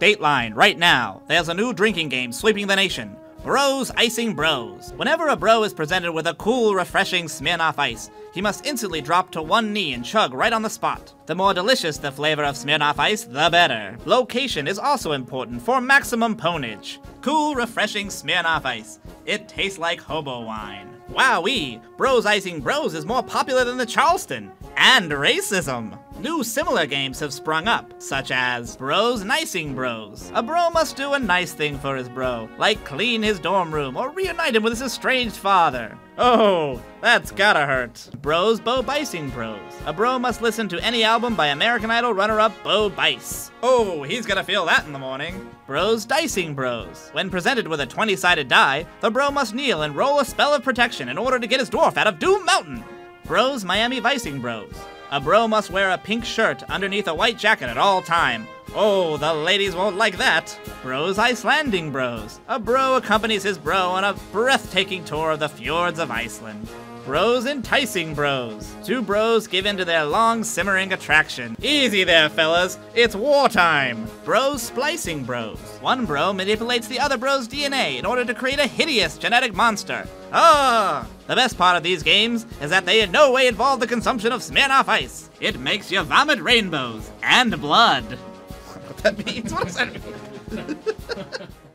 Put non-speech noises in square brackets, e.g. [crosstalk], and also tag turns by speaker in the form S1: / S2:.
S1: Dateline, right now. There's a new drinking game sweeping the nation. Bros Icing Bros. Whenever a bro is presented with a cool, refreshing Smirnoff Ice, he must instantly drop to one knee and chug right on the spot. The more delicious the flavor of Smirnoff Ice, the better. Location is also important for maximum pwnage. Cool, refreshing Smirnoff Ice. It tastes like hobo wine. Wowee! Bros Icing Bros is more popular than the Charleston. And racism! New similar games have sprung up, such as Bros Nicing Bros. A bro must do a nice thing for his bro, like clean his dorm room or reunite him with his estranged father. Oh, that's gotta hurt. Bros Bo Bicing Bros. A bro must listen to any album by American Idol runner-up Bo Bice. Oh, he's gonna feel that in the morning. Bros Dicing Bros. When presented with a 20-sided die, the bro must kneel and roll a spell of protection in order to get his dwarf out of Doom Mountain. Bros Miami Vicing Bros. A bro must wear a pink shirt underneath a white jacket at all time. Oh, the ladies won't like that. Bros Icelanding Bros. A bro accompanies his bro on a breathtaking tour of the fjords of Iceland. Bros enticing bros. Two bros give in to their long simmering attraction. Easy there, fellas. It's wartime. Bros splicing bros. One bro manipulates the other bro's DNA in order to create a hideous genetic monster. Ah! The best part of these games is that they in no way involve the consumption of Smirnoff Ice. It makes you vomit rainbows and blood. [laughs] what that means? What does that mean? [laughs]